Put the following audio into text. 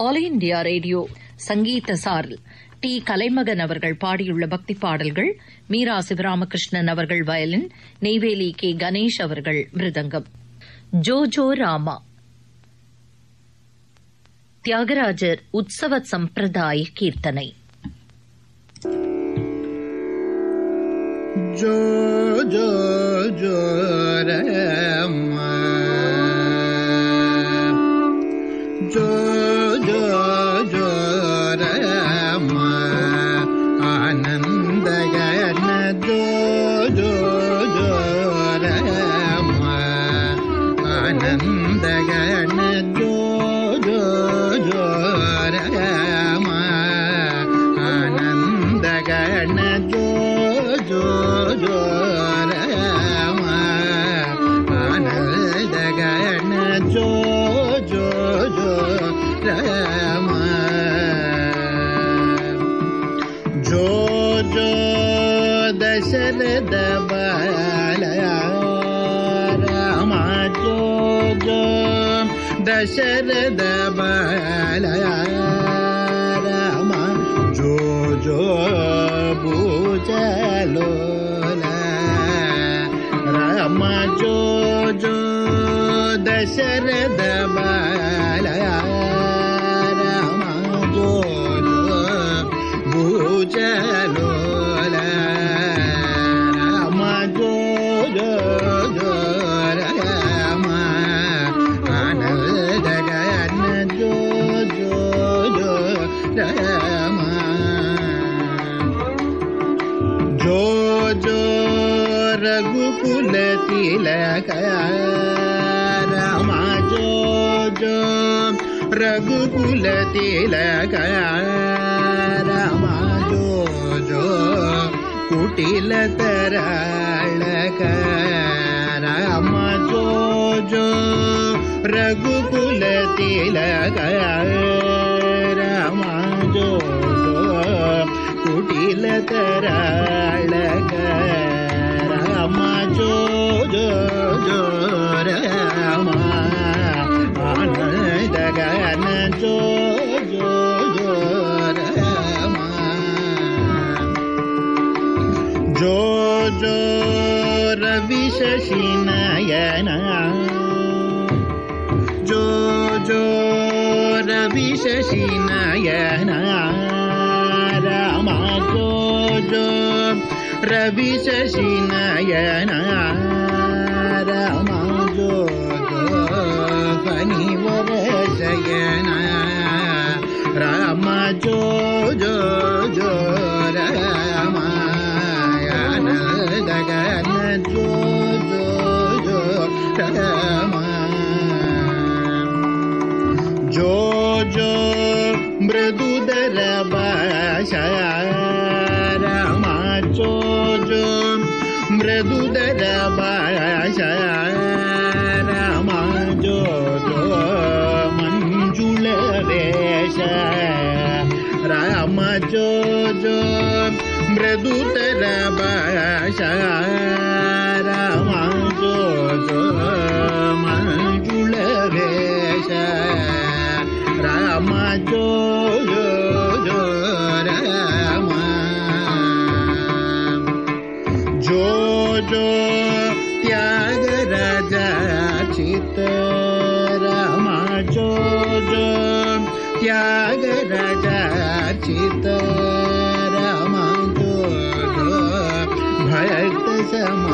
All India radio சங்கீத சாரல் D. கலைமகன் அவர்கள் பாடியுள்ள பக்தி பாடல்கள் மீரா சிவராமகிருஷ்ணன் அவர்கள் வயலின் நெய்வேலி கே. கணேஷ் அவர்கள் மிருதங்கம். Joe Joe Rama. தியாகராஜர் உற்சவ சம்பிரதாய கீர்த்தனை. Joe Joe Joe Rama. Jo Dasharatha बाल राम जो जो भूजलो राम जो दशरथ बाल राम जो जो भूजलो जो जो रघुकुल तिलक रामा जो जो रघुकुल तिलक रामा जो जो कुटिल तराळक रामा जो जो रघुकुल तिलक राम जो जो कुटिल तराळक जो जो राम जो जो रवि शशिनयन जो जो रवि शशिनयन राम जो जो रवि शशिनयन राम जो जो फनिवर शयन राम जो जो जो राम जो जो जो राम जो मृदुदर भाषा जो जो मृदुतर भाषा राम जो जो मंजुल वेश राम जो जो जो राम जो जो त्याग राजा चित राम जो जो त्याग राजा चित பழத்த சம